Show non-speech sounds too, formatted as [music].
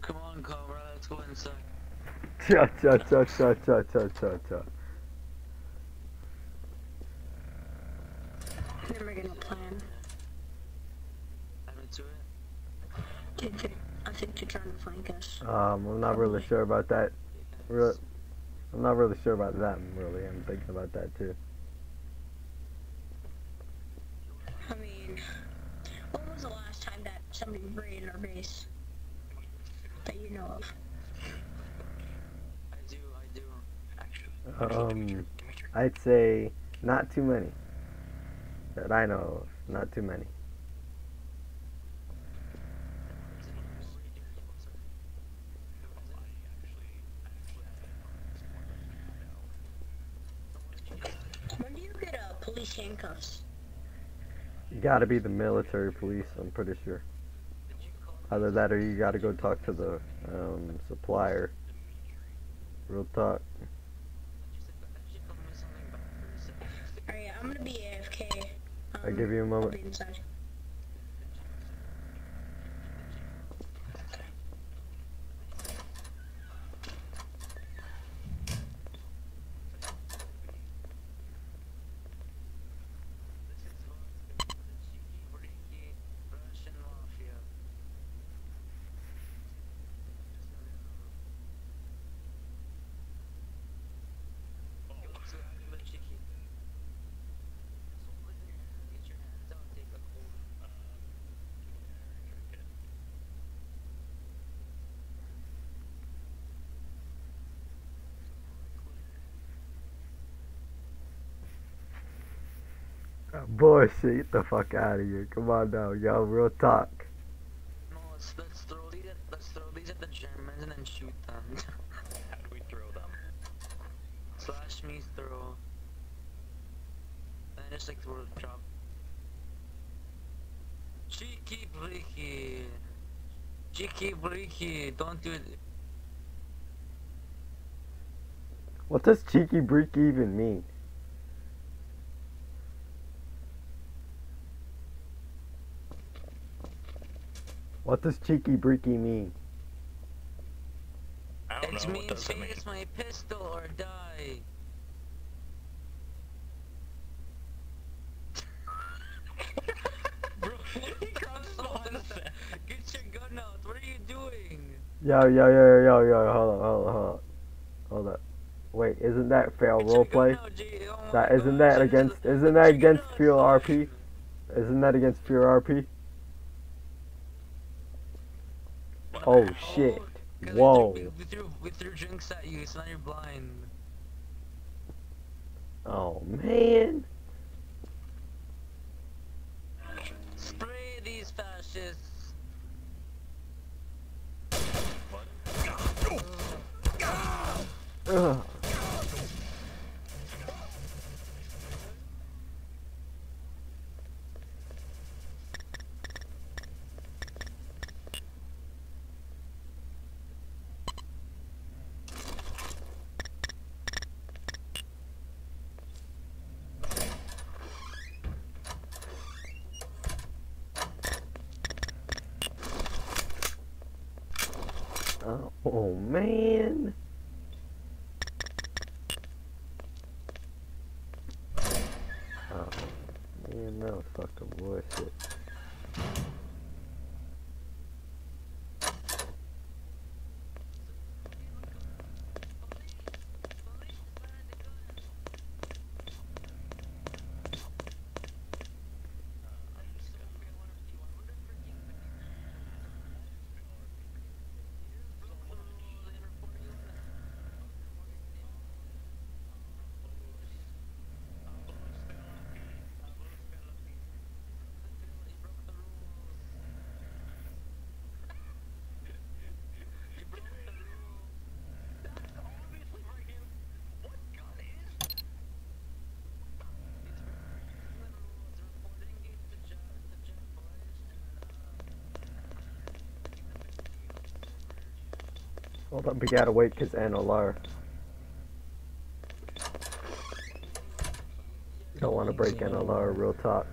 Come on, Cobra, let's go inside. Cha cha cha cha cha cha cha cha. Then we're gonna plan. Add me to it. Dude, I think they're trying to flank us. Um, I'm not really sure about that. Re- I'm not really sure about that. Really, I'm thinking about that too. I mean, when was the last time that somebody raided our base? That you know of? I do, I do. Actually. Um, I'd say not too many. That I know of, not too many. When do you get uh, police handcuffs? You gotta be the military police. I'm pretty sure. Either that or you gotta go talk to the um, supplier. Real talk. Alright, I'm gonna be AFK. Um, I give you a I'll moment. Bullshit, get the fuck out of here. Come on now, yo, real talk. No, let's, let's throw these at let's throw these at the Germans and then shoot them. How [laughs] do we throw them? Slash me throw. And just like throw a drop. Cheeky breaky. Cheeky breaky. Don't do it. What does cheeky break even mean? What does cheeky breeky mean? I don't It's know. me What does that mean? face my pistol or die. [laughs] Bro, he crouches behind the fence. Get your gun out. What are you doing? Yo, yo, yo, yo, yo, hold on, hold on, hold on. Hold up. Wait, isn't that fail Get your gun roleplay? Oh my That isn't gosh, that against is- isn't that against out, pure. RP? Isn't that against pure RP? Oh shit. we Whoa. threw- We threw, we threw drinks at you, so now you're blind. Oh man. Spray these fascists. Ugh. Oh, oh man. Oh man, that was fucking bullshit. Hold up, we gotta wait cause NLR. Don't wanna break NLR, real talk.